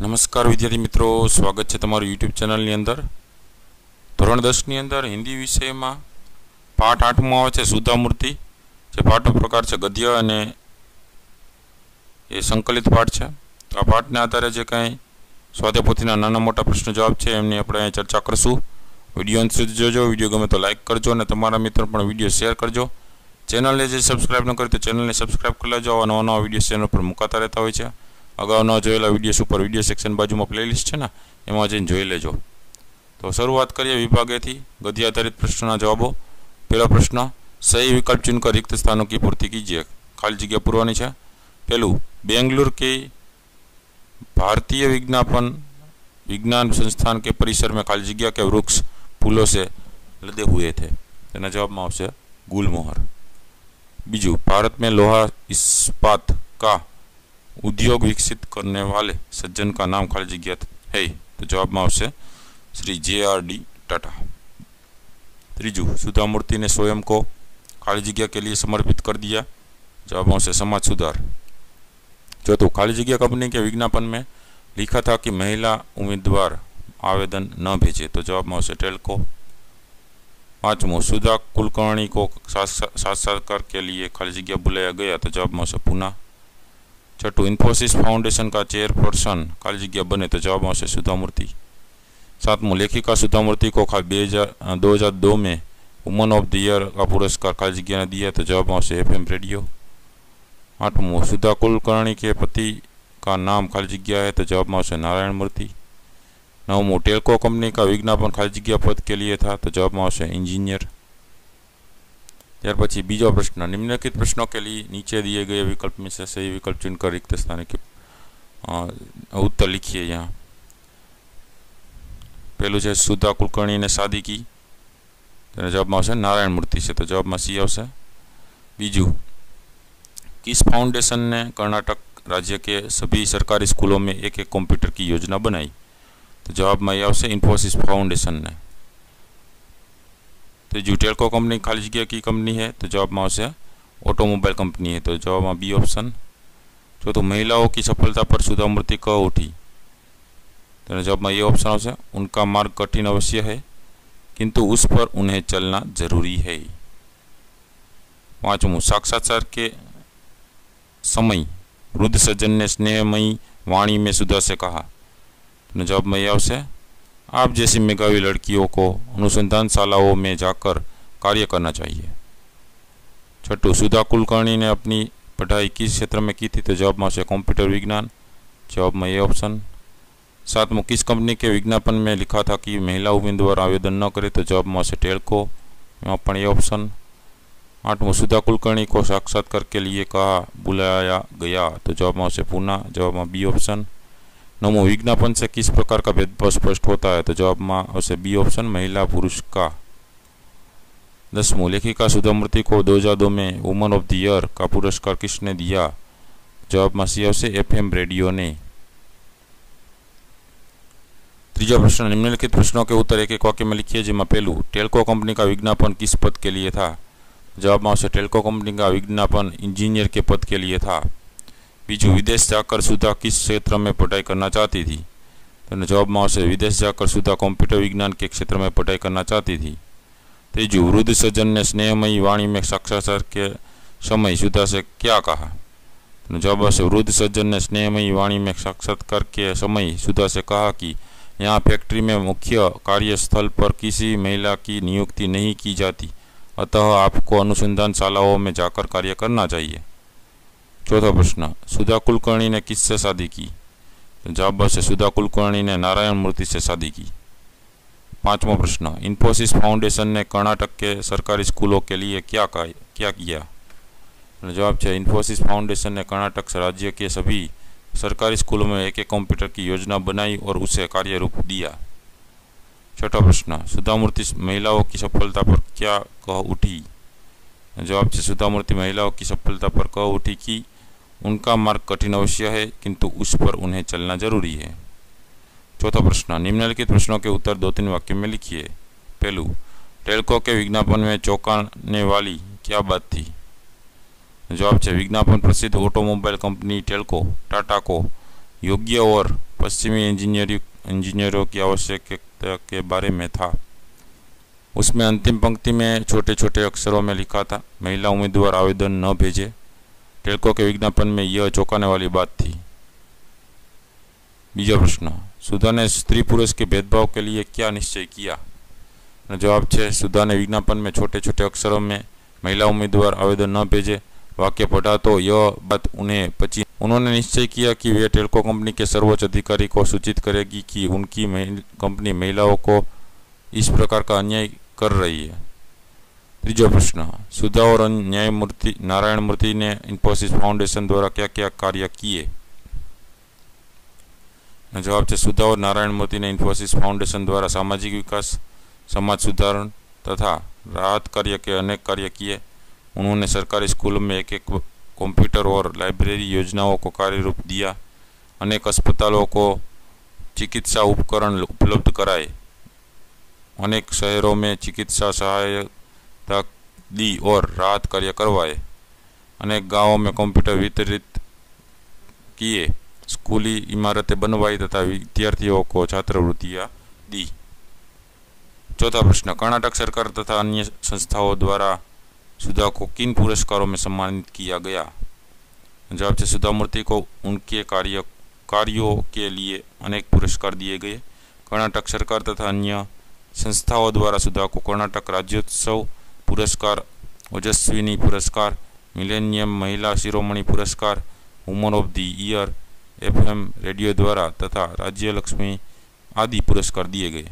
નમસ્કાર વિદ્યાર્થી મિત્રો, સ્વાગત છે તમારું યુટ્યુબ ચેનલની અંદર. ધોરણ દસની અંદર હિન્દી વિષયમાં પાઠ આઠમો આવે છે સુધામૂર્તિ. જે પાઠનો પ્રકાર છે ગદ્ય અને એ સંકલિત પાઠ છે. તો આ પાઠને આધારે જે કાંઈ સ્વાધ્યાયપોથીના નાના મોટા પ્રશ્નો જવાબ છે, એમની આપણે અહીં ચર્ચા કરશું. વીડિયો અંત સુધી જોજો, વીડિયો ગમે તો લાઇક કરજો અને તમારા મિત્રો પણ વીડિયો શેર કરજો. ચેનલને જે સબસ્ક્રાઇબ ન કરી તો ચેનલને સબસ્ક્રાઇબ કરી લેજો. નવા નવા વીડિયો ચેનલ પર મુકાતા રહેતા હોય છે. अगौन जेला वीडियस पर विडियो सेक्शन बाजू में प्लेलिस्ट है एम जी लो तो शुरुआत करिए विभागे थी गद्य आधारित प्रश्नों जवाबों पहला प्रश्न सही विकल्प चुनकर रिक्त स्थानों की पूर्ति कीजिए खाली जगह पूरवा है पहलू बेंगलुरु के भारतीय विज्ञापन विज्ञान संस्थान के परिसर में खाली जगह के वृक्ष फूलों से लदे हुए थे तेना जवाब में आ गुलमोहर बीजू भारत में लोहा इस्पात का उद्योग विकसित करने वाले सज्जन का नाम खाली जगह है तो जवाब में આવશે Shri J R D Tata ત્રીજું सुधा मूर्ति ने स्वयं को खाली जगह के लिए समर्पित कर दिया जवाब में से समाज सुधार चौथों खाली जगह कंपनी के विज्ञापन में लिखा था कि महिला उम्मीदवार आवेदन न भेजे तो जवाब में टेलको पांचवों सुधा कुलकर्णी को साक्षात्कार के लिए खाली जगह बुलाया गया तो जवाब में पुनः छठू इन्फोसिस फाउंडेशन का चेयरपर्सन खाली जगह बने तो जवाब में सुधा मूर्ति सातवों लेखिका सुधा मूर्ति को हज़ार दो हज़ार दो में वुमन ऑफ़ द ईयर का पुरस्कार खाली जगह ने दिया तो जवाब में एफ़ एम रेडियो। आठवों सुधा कुलकर्णी के पति का नाम खाली जगह है तो जवाब में नारायण मूर्ति। नवमो टेलको कंपनी का विज्ञापन खाली जगह पद के लिए था तो जवाब में इंजीनियर। ત્યાર પછી બીજો પ્રશ્ન નિમ્નલિખિત પ્રશ્નों के लिए नीचे दिए गए विकल्प में से सही विकल्प चुनकर रिक्त स्थान के उत्तर लिखिए यहाँ પેલું છે સુધા કુલકર્ણીને શાદી કી તેના જવાબમાં આવશે નારાયણ મૂર્તિ છે તો જવાબમાં સી આવશે બીજું किस फाउंडेशन ने कर्नाटक राज्य के सभी सरकारी स्कूलों में एक एक कंप्यूटर की योजना बनाई तो जवाब में यह आवश्यक इन्फोसिस फाउंडेशन ने तो जो टेलको कंपनी खाली जगह की कंपनी है तो जवाब में आवश्यक ऑटोमोबाइल कंपनी है तो जवाब में बी ऑप्शन तो महिलाओं की सफलता पर सुधा मूर्ति क उठी। तो जवाब में ये ऑप्शन आवश्य उनका मार्ग कठिन अवश्य है, किंतु उस पर उन्हें चलना ज़रूरी है। पांचवों साक्षात्कार के समय वृद्ध सज्जन ने स्नेहमयी वाणी में सुधा से कहा। तो जवाब में यह आवश्य आप जैसी मेघावी लड़कियों को अनुसंधान शालाओं में जाकर कार्य करना चाहिए। छठू सुधा कुलकर्णी ने अपनी पढ़ाई किस क्षेत्र में की थी? तो जवाब में कंप्यूटर विज्ञान। जवाब में ये ऑप्शन। सातवों किस कंपनी के विज्ञापन में लिखा था कि महिला उम्मीदवार आवेदन न करे? तो जवाब में टेलको। यहाँ पर ये ऑप्शन। आठवों, सुधा कुलकर्णी को साक्षात्कार के लिए कहा बुलाया गया। तो जवाब में उसे पूना। जवाब में बी ऑप्शन। नवो विज्ञापन से किस प्रकार का भेदभाव स्पष्ट होता है? तो जवाब माँ, उसे बी ऑप्शन महिला, पुरुष का। दसवों लेखिका सुधामूर्ति को 2002 में वुमन ऑफ़ द ईयर का पुरस्कार किसने दिया? जवाब में सी ऑप्शन एफएम रेडियो ने। तीजा प्रश्न, निम्नलिखित प्रश्नों के उत्तर एक एक वाक्य में लिखिए जिसमें पहलू, टेल्को कंपनी का विज्ञापन किस पद के लिए था? जवाब में, उसे टेल्को कंपनी का विज्ञापन इंजीनियर के पद के लिए था। बीजू विदेश जाकर सुधा किस क्षेत्र में पढ़ाई करना चाहती थी तो जवाब में આવશે विदेश जाकर सुधा कंप्यूटर विज्ञान के क्षेत्र में पढ़ाई करना चाहती थी तीजू वृद्ध सज्जन ने स्नेहमयी वाणी में साक्षात्कार के समय सुधा से क्या कहा तो जवाब આવશે वृद्ध सज्जन ने स्नेहमयी वाणी में साक्षात्कार के समय सुधा से कहा कि यहाँ फैक्ट्री में मुख्य कार्यस्थल पर किसी महिला की नियुक्ति नहीं की जाती अतः आपको अनुसंधान शालाओं में जाकर कार्य करना चाहिए चौथा प्रश्न सुधा कुलकर्णी ने किससे शादी की तो जवाब से सुधा कुलकर्णी ने नारायण मूर्ति से शादी की पांचवा प्रश्न इन्फोसिस फाउंडेशन ने कर्नाटक के सरकारी स्कूलों के लिए क्या क्या किया जवाब है इन्फोसिस फाउंडेशन ने कर्नाटक राज्य के सभी सरकारी स्कूलों में एक एक कंप्यूटर की योजना बनाई और उसे कार्य रूप दिया छठा प्रश्न सुधा मूर्ति महिलाओं की सफलता पर क्या कह उठी जवाब से सुधा मूर्ति महिलाओं की सफलता पर कह उठी कि उनका मार्ग कठिन अवश्य है, किंतु उस पर उन्हें चलना ज़रूरी है। चौथा प्रश्न, निम्नलिखित प्रश्नों के उत्तर दो तीन वाक्य में लिखिए। पहलू, टेलको के विज्ञापन में चौंकाने वाली क्या बात थी? जवाब है विज्ञापन प्रसिद्ध ऑटोमोबाइल कंपनी टेल्को, टाटा को, योग्य और पश्चिमी इंजीनियरिंग इंजीनियरों की आवश्यकता के बारे में था। उसमें अंतिम पंक्ति में छोटे छोटे अक्षरों में लिखा था, महिला उम्मीदवार आवेदन न भेजे। टेल्को के विज्ञापन में यह चौंकाने वाली बात थी। बीजा प्रश्न, सुधा ने स्त्री पुरुष के भेदभाव के लिए क्या निश्चय किया? जवाब है सुधा ने विज्ञापन में छोटे छोटे अक्षरों में महिला उम्मीदवार आवेदन न भेजे, वाक्य पढ़ा तो यह बात उन्हें पची। उन्होंने निश्चय किया कि वे टेल्को कंपनी के सर्वोच्च अधिकारी को सूचित करेगी कि उनकी कंपनी महिलाओं को इस प्रकार का अन्याय कर रही है। और न्यायमूर्ति नारायण मूर्ति ने इन्फोसिस फाउंडेशन द्वारा क्या कार्य किए जवाब है सुधा और नारायण मूर्ति ने इन्फोसिस फाउंडेशन द्वारा सामाजिक विकास समाज सुधारण तथा राहत कार्य के अनेक कार्य किए उन्होंने सरकारी स्कूलों में एक एक कंप्यूटर और लाइब्रेरी योजनाओं को कार्य रूप दिया अनेक अस्पतालों को चिकित्सा उपकरण उपलब्ध कराए अनेक शहरों में चिकित्सा सहायता दी और राहत कार्य करवाए अनेक गाँवों में कंप्यूटर वितरित किए स्कूली इमारतें बनवाई तथा विद्यार्थियों को छात्रवृत्तियाँ दी चौथा प्रश्न कर्नाटक सरकार तथा अन्य संस्थाओं द्वारा सुधा को किन पुरस्कारों में सम्मानित किया गया जवाब से सुधा मूर्ति को उनके कार्य कार्यों के लिए अनेक पुरस्कार दिए गए कर्नाटक सरकार तथा अन्य संस्थाओं द्वारा सुधा को कर्नाटक राज्योत्सव पुरस्कार, ओजस्विनी पुरस्कार, मिलेनियम महिला शिरोमणि पुरस्कार, woman of the year, FM radio द्वारा तथा राज्य लक्ष्मी आदि पुरस्कार दिए गए।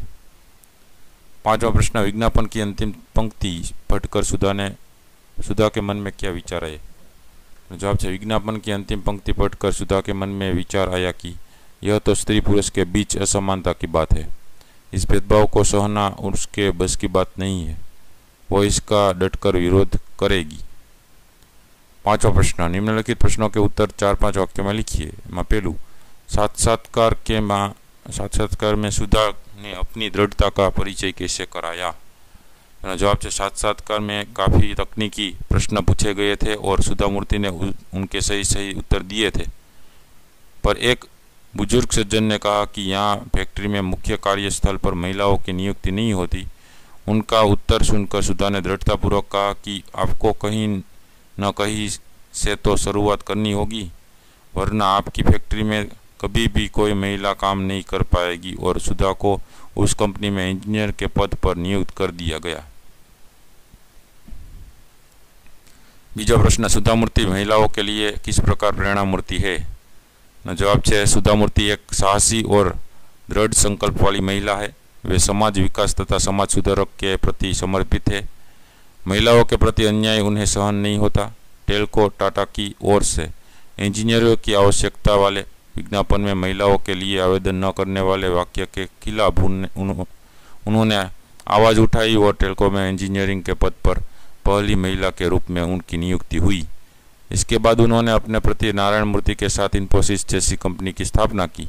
पांचवा प्रश्न, विज्ञापन की अंतिम पंक्ति पढ़कर सुधा ने, सुधा के मन में क्या विचार आए? जवाब से विज्ञापन की अंतिम पंक्ति पढ़कर सुधा के मन में विचार आया कि यह तो स्त्री पुरुष के बीच असमानता की बात है। इस भेदभाव को सहना उसके बस की बात नहीं है। वो इसका डटकर विरोध करेगी। पांचवा प्रश्न, निम्नलिखित प्रश्नों के उत्तर चार पाँच वाक्यों में लिखिए। मैं पेलू साक्षात्कार के माँ, साक्षात्कार में सुधा ने अपनी दृढ़ता का परिचय कैसे कराया? जवाब से साक्षात्कार में काफ़ी तकनीकी प्रश्न पूछे गए थे और सुधा मूर्ति ने उनके सही सही उत्तर दिए थे। पर एक बुज़ुर्ग सज्जन ने कहा कि यहाँ फैक्ट्री में मुख्य कार्यस्थल पर महिलाओं की नियुक्ति नहीं होती। उनका उत्तर सुनकर सुधा ने दृढ़तापूर्वक कहा कि आपको कहीं न कहीं से तो शुरुआत करनी होगी, वरना आपकी फैक्ट्री में कभी भी कोई महिला काम नहीं कर पाएगी और सुधा को उस कंपनी में इंजीनियर के पद पर नियुक्त कर दिया गया। बीजा प्रश्न सुधा मूर्ति महिलाओं के लिए किस प्रकार प्रेरणा मूर्ति है जवाब है सुधा मूर्ति एक साहसी और दृढ़ संकल्प वाली महिला है। वे समाज विकास तथा समाज सुधारक के प्रति समर्पित है। महिलाओं के प्रति अन्याय उन्हें सहन नहीं होता। टेलको, टाटा की ओर से इंजीनियरों की आवश्यकता वाले विज्ञापन में महिलाओं के लिए आवेदन न करने वाले वाक्य के खिलाफ उन्होंने आवाज़ उठाई और टेलको में इंजीनियरिंग के पद पर पहली महिला के रूप में उनकी नियुक्ति हुई। इसके बाद उन्होंने अपने प्रति नारायण मूर्ति के साथ इन्फोसिस जैसी कंपनी की स्थापना की।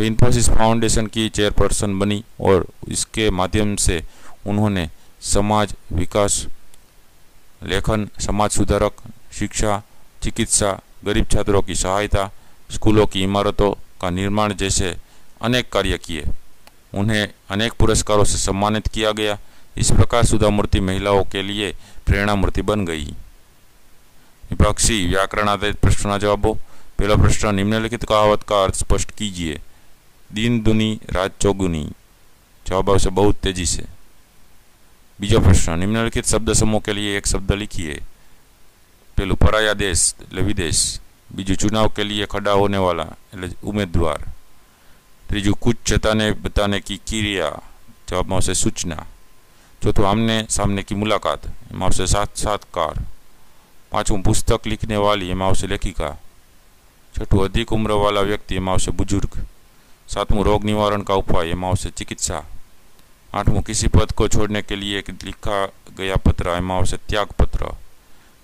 इन्फोसिस फाउंडेशन की चेयरपर्सन बनी और इसके माध्यम से उन्होंने समाज विकास, लेखन, समाज सुधारक, शिक्षा, चिकित्सा, गरीब छात्रों की सहायता, स्कूलों की इमारतों का निर्माण जैसे अनेक कार्य किए। उन्हें अनेक पुरस्कारों से सम्मानित किया गया। इस प्रकार सुधा मूर्ति महिलाओं के लिए प्रेरणा मूर्ति बन गई। विपक्षी व्याकरण आधारित प्रश्नों जवाबों पहला प्रश्न, निम्नलिखित कहावत का अर्थ स्पष्ट कीजिए। दिन दुनी रात चौगुनी जवाब से बहुत तेजी से बीजा प्रश्न निम्नलिखित शब्द समूह के लिए एक शब्द लिखिए पहलू पराया देश विदेश बीजू चुनाव के लिए खड़ा होने वाला उम्मीदवार ત્રીજું कुछ चेताने बताने की क्रिया जवाब से सूचना चौथों आमने सामने की मुलाकात एम आवश्य साक्षात्कार पांचवों पुस्तक लिखने वाली एम आवश्य लेखिका छठों अधिक उम्र वाला व्यक्ति एम आवश्य बुजुर्ग सातवां रोग निवारण का उपाय एमावस चिकित्सा। आठवां किसी पद को छोड़ने के लिए एक लिखा गया पत्र एमावस त्याग पत्र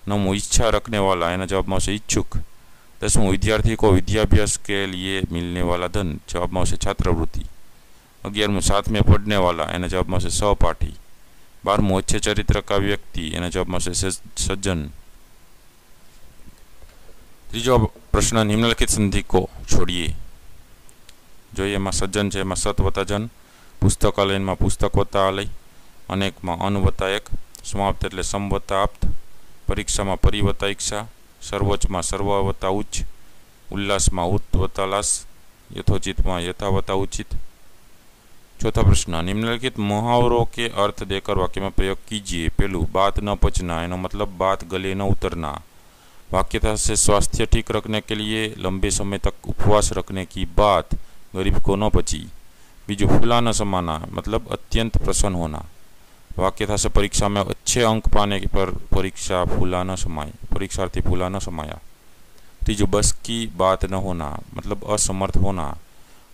नौवा इच्छा रखने वाला यानी जवाब में से इच्छुक। दसवें विद्यार्थी को विद्याभ्यास के लिए मिलने वाला धन जवाब में से छात्रवृत्ति। अग्यारहवें साथ में पढ़ने वाला यानी जवाब में से सहपाठी। बारहवें अच्छे चरित्र का व्यक्ति यानी जवाब में से सज्जन। तीजो प्रश्न, निम्नलिखित संधि को छोड़िए। જોઈએ એમાં સજ્જન છે એમાં સત વત્તા જન પુસ્તકાલયમાં પુસ્તક વત્તા આલય અનેકમાં અન વત્તા એક સમાપ્ત એટલે સમ વત્તા આપ્ત પરીક્ષામાં પરિ વત્તા ઈક્ષા સર્વોચ્ચમાં સર્વ વત્તા ઉચ્ચ ઉલ્લાસમાં ઉત વત્તા લાસ યથોચિતમાં યથા વત્તા ઉચિત चौथा प्रश्न निम्नलिखित मुहावरों के अर्थ देकर वाक्य में प्रयोग कीजिए पहलू बात न पचना एनो मतलब बात गले न उतरना वाक्यता से स्वास्थ्य ठीक रखने के लिए लंबे समय तक उपवास रखने की बात को न पची बीजू फूला न समाना मतलब अत्यंत प्रसन्न होना। वाक्यता से परीक्षा में अच्छे अंक पाने पर परीक्षा फूला न समाई परीक्षार्थी फूला न समाया। तीजू, बस की बात न होना मतलब असमर्थ होना।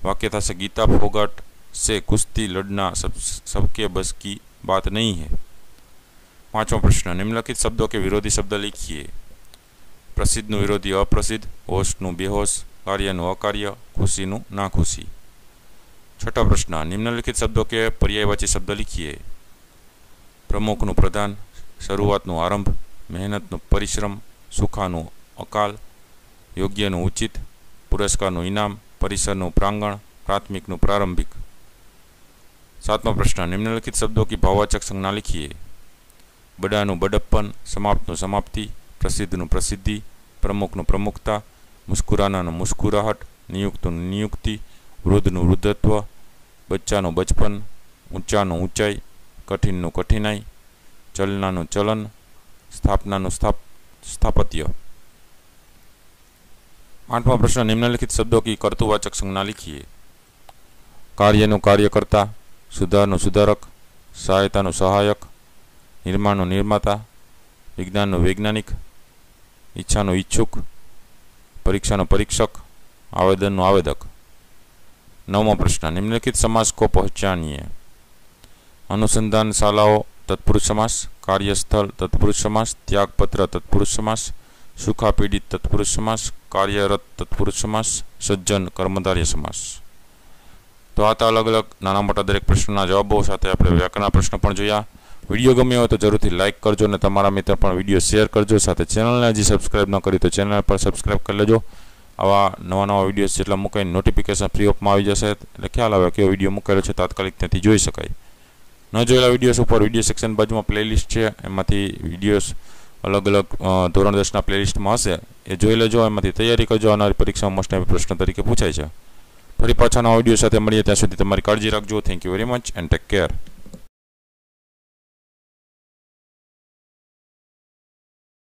वाक्यता से गीता फोगट से कुश्ती लड़ना, सब, सबके बस की बात नहीं है। पांचवा प्रश्न, निम्नलिखित शब्दों के विरोधी शब्द लिखिए। प्रसिद्ध विरोधी, अप्रसिद्ध होश नु बेहोश। कार्य अकार्य खुशी ना खुशी। छठा प्रश्न, निम्नलिखित शब्दों के पर्यायवाची शब्द लिखिए। प्रमुख प्रधान, शुरुआत आरंभ, मेहनत परिश्रम, सुखा अकाल, योग्य उचित, पुरस्कार इनाम, परिसर प्रांगण, प्राथमिक प्रारंभिक। सातवा प्रश्न, निम्नलिखित शब्दों की भाववाचक संज्ञा लिखिए। बड़ा बड़प्पन, समाप्त समाप्ति, प्रसिद्ध प्रसिद्धि, प्रमुख મુસ્કુરાનાનો મુસ્કુરાહટ નિયુક્તનું નિયુક્તિ, વૃદ્ધનું વૃદ્ધત્વ, બચ્ચાનું બચપન, ઊંચાનું ઊંચાઈ, કઠિનનું કઠિનાઈ, ચલનાનું ચલન, સ્થાપનાનું સ્થાપ, સ્થાપત્ય. આઠમા પ્રશ્ન, નિમ્નલિખિત શબ્દો કી કર્તુવાચક સંજ્ઞા લીખીએ. કાર્યનું કાર્ય કરતા સુધારનું સુધારક, સહાયતાનું સહાયક, નિર્માણનું નિર્માતા, વિજ્ઞાનનું વૈજ્ઞાનિક, ઈચ્છાનું ઈચ્છુક પરીક્ષાનું પરીક્ષક, આવેદનનું આવેદક. નવમો પ્રશ્ન, નિમ્નલિખિત સમાસ કો પહોંચાણીએ? અનુસંધાન શાલાઓ તત્પુરુષ સમાસ, કાર્યસ્થળ, તત્પુરુષ સમાસ, ત્યાગપત્ર, તત્પુરુષ સમાસ સુખા પીડિત તત્પુરુષ સમાસ, કાર્યરત તત્પુરુષ સમાસ, સજ્જન કર્મધાર્ય સમાસ. તો આ અલગ અલગ નાના મોટા દરેક પ્રશ્નના જવાબો સાથે આપણે વ્યાકરણના પ્રશ્ન પણ જોયા. વિડીયો ગમ્યો હોય તો જરૂરથી લાઇક કરજો અને તમારા મિત્ર પણ વિડીયો શેર કરજો સાથે ચેનલને હજી સબસ્ક્રાઈબ ન કરી તો ચેનલ પર સબસ્ક્રાઈબ કરી લેજો આવા નવા નવા વિડીયોઝ જેટલા મુકાઈને નોટિફિકેશન ફ્રી ઓફમાં આવી જશે એટલે ખ્યાલ આવે કેવો વિડીયો મૂકેલો છે તાત્કાલિક ત્યાંથી જોઈ શકાય ન જોયેલા વિડીયોઝ ઉપર વિડીયો સેક્શન બાજુમાં પ્લેલિસ્ટ છે એમાંથી વિડીયોઝ અલગ અલગ ધોરણ દસના પ્લેલિસ્ટમાં હશે એ જોઈ લેજો એમાંથી તૈયારી કરજો આવનારી પરીક્ષામાં મોસ્ટ પ્રશ્ન તરીકે પૂછાય છે ફરી પાછાના ઓડિયો સાથે મળીએ ત્યાં સુધી તમારી કાળજી રાખજો thank you very much and take care